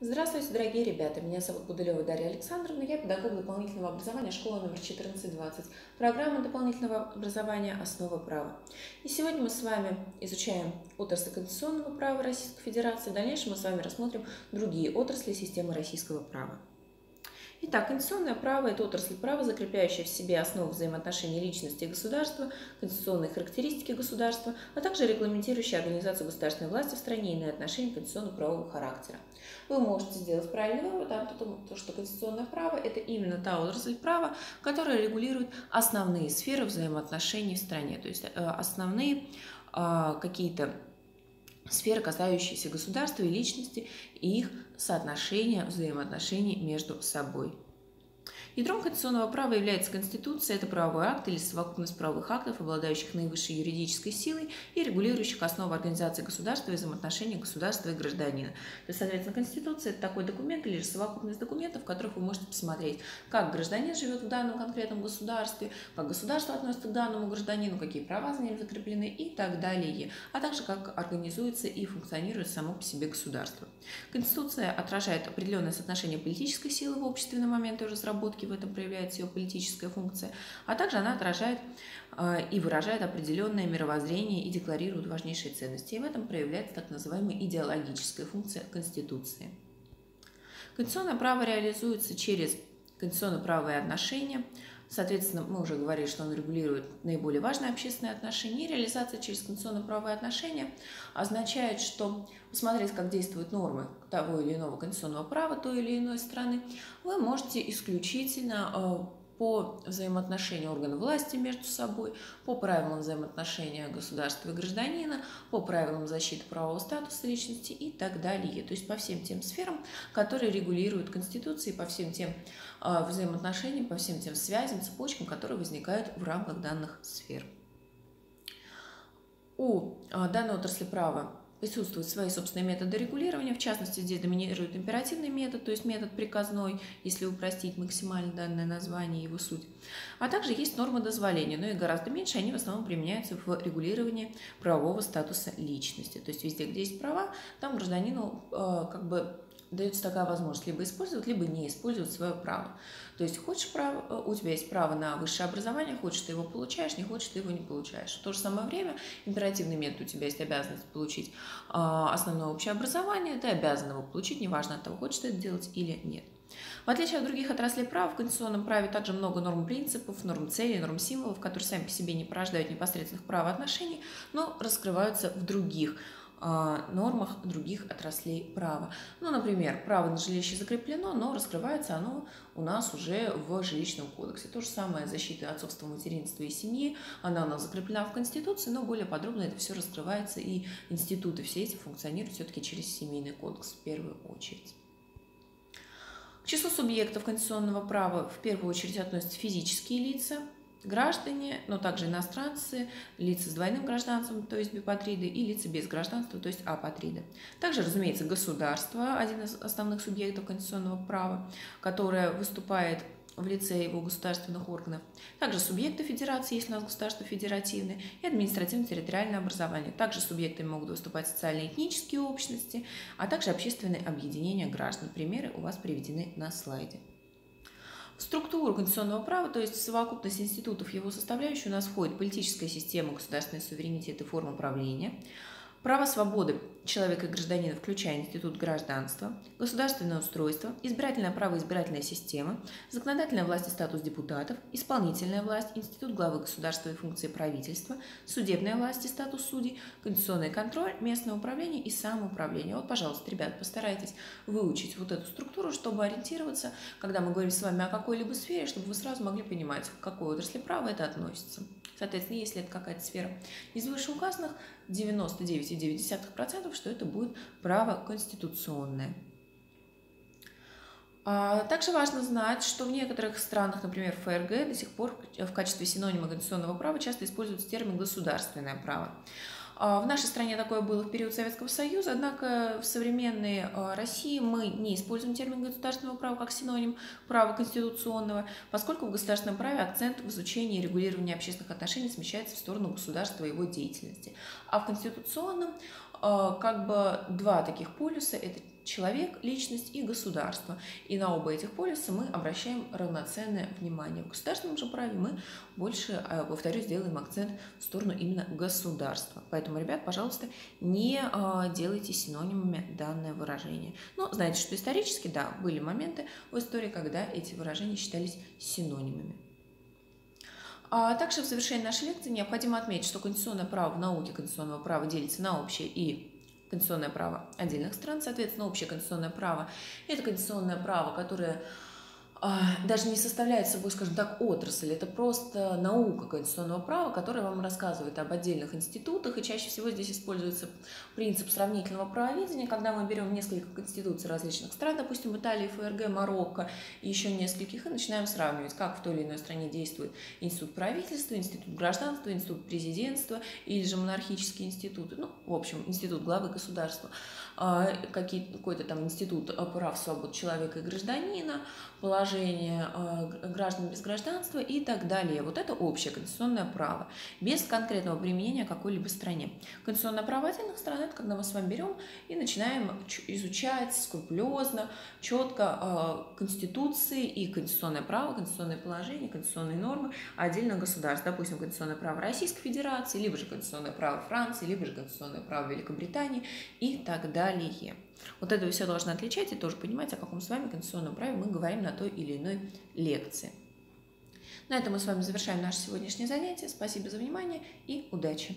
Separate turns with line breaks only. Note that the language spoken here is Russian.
Здравствуйте, дорогие ребята! Меня зовут Гуделева Дарья Александровна, я педагог дополнительного образования школы номер 1420, программа дополнительного образования «Основа права». И сегодня мы с вами изучаем отрасль конституционного права Российской Федерации, в дальнейшем мы с вами рассмотрим другие отрасли системы российского права. Итак, конституционное право – это отрасль права, закрепляющая в себе основу взаимоотношений личности и государства, конституционные характеристики государства, а также регламентирующая организацию государственной власти в стране и иные отношения конституционно-правового характера. Вы можете сделать правильный вывод о том, что конституционное право – это именно та отрасль права, которая регулирует основные сферы взаимоотношений в стране, то есть э, основные а, какие-то сферы, касающиеся государства и личности, и их соотношения, взаимоотношений между собой. Ядром конституционного права является Конституция. Это правовой акт или совокупность правовых актов, обладающих наивысшей юридической силой и регулирующих основу организации государства и взаимоотношений государства и гражданина. То есть, соответственно, Конституция – это такой документ или же совокупность документов, в которых вы можете посмотреть, как гражданин живет в данном конкретном государстве, как государство относится к данному гражданину, какие права за ним закреплены и так далее, а также как организуется и функционирует само по себе государство. Конституция отражает определенное соотношение политической силы в обществе на момент ее разработки, в этом проявляется ее политическая функция, а также она отражает э, и выражает определенное мировоззрение и декларирует важнейшие ценности. И в этом проявляется так называемая идеологическая функция Конституции. Конституционное право реализуется через конституционно-правовые отношения, Соответственно, мы уже говорили, что он регулирует наиболее важные общественные отношения. И реализация через конституционно-правовые отношения означает, что посмотреть, как действуют нормы того или иного конституционного права той или иной страны, вы можете исключительно э, по взаимоотношению органов власти между собой, по правилам взаимоотношения государства и гражданина, по правилам защиты правового статуса личности и так далее. То есть по всем тем сферам, которые регулируют Конституции, по всем тем э, взаимоотношениям, по всем тем связям, цепочкам, которые возникают в рамках данных сфер. У э, данной отрасли права присутствуют свои собственные методы регулирования. В частности, здесь доминирует императивный метод, то есть метод приказной, если упростить максимально данное название и его суть. А также есть нормы дозволения, но и гораздо меньше, они в основном применяются в регулировании правового статуса личности. То есть везде, где есть права, там гражданину э, как бы дается такая возможность либо использовать, либо не использовать свое право. То есть хочешь право, э, у тебя есть право на высшее образование, хочешь ты его получаешь, не хочешь ты его не получаешь. В то же самое время императивный метод у тебя есть обязанность получить а, основное общее образование, ты обязан его получить, неважно от того, хочешь ты это делать или нет. В отличие от других отраслей права, в конституционном праве также много норм принципов, норм целей, норм символов, которые сами по себе не порождают непосредственных правоотношений, но раскрываются в других нормах других отраслей права. Ну, например, право на жилище закреплено, но раскрывается оно у нас уже в жилищном кодексе. То же самое защита отцовства, материнства и семьи, она у нас закреплена в Конституции, но более подробно это все раскрывается, и институты все эти функционируют все-таки через семейный кодекс в первую очередь. К числу субъектов конституционного права в первую очередь относятся физические лица, граждане, но также иностранцы, лица с двойным гражданством, то есть бипатриды, и лица без гражданства, то есть апатриды. Также, разумеется, государство, один из основных субъектов конституционного права, которое выступает в лице его государственных органов. Также субъекты федерации, если у нас государство федеративное, и административно-территориальное образование. Также субъектами могут выступать социально-этнические общности, а также общественные объединения граждан. Примеры у вас приведены на слайде. Структуру конституционного права, то есть совокупность институтов его составляющей, у нас входит политическая система, государственный суверенитет и форма правления – Право свободы человека и гражданина, включая институт гражданства, государственное устройство, избирательное право избирательная система, законодательная власть и статус депутатов, исполнительная власть, институт главы государства и функции правительства, судебная власть и статус судей, конституционный контроль, местное управление и самоуправление. Вот, пожалуйста, ребят, постарайтесь выучить вот эту структуру, чтобы ориентироваться, когда мы говорим с вами о какой-либо сфере, чтобы вы сразу могли понимать, к какой отрасли права это относится. Соответственно, если это какая-то сфера из вышеуказанных, 99,9%, что это будет право конституционное. А, также важно знать, что в некоторых странах, например, ФРГ, до сих пор в качестве синонима конституционного права часто используется термин «государственное право». А, в нашей стране такое было в период Советского Союза, однако в современной а, России мы не используем термин государственного права как синоним права конституционного, поскольку в государственном праве акцент в изучении и регулировании общественных отношений смещается в сторону государства и его деятельности. А в конституционном а, как бы два таких полюса – это человек, личность и государство. И на оба этих полюса мы обращаем равноценное внимание. В государственном же праве мы больше, э, повторюсь, сделаем акцент в сторону именно государства. Поэтому, ребят, пожалуйста, не э, делайте синонимами данное выражение. Но знаете, что исторически, да, были моменты в истории, когда эти выражения считались синонимами. А также в завершении нашей лекции необходимо отметить, что конституционное право в науке конституционного права делится на общее и конституционное право отдельных стран. Соответственно, общее конституционное право – это конституционное право, которое даже не составляет собой, скажем так, отрасль. Это просто наука конституционного права, которая вам рассказывает об отдельных институтах. И чаще всего здесь используется принцип сравнительного правоведения, когда мы берем несколько конституций различных стран, допустим, Италии, ФРГ, Марокко и еще нескольких, и начинаем сравнивать, как в той или иной стране действует институт правительства, институт гражданства, институт президентства или же монархические институты, ну, в общем, институт главы государства, а, какой-то там институт прав, свобод человека и гражданина, положение э, граждан без гражданства и так далее. Вот это общее конституционное право, без конкретного применения какой-либо стране. Конституционное право отдельных стран – это когда мы с вами берем и начинаем изучать скрупулезно, четко э, конституции и конституционное право, конституционное положение, конституционные нормы отдельных государств. Допустим, конституционное право Российской Федерации, либо же конституционное право Франции, либо же конституционное право Великобритании и так далее. Вот это все должны отличать и тоже понимать, о каком с вами конституционном праве мы говорим на той или иной лекции. На этом мы с вами завершаем наше сегодняшнее занятие. Спасибо за внимание и удачи!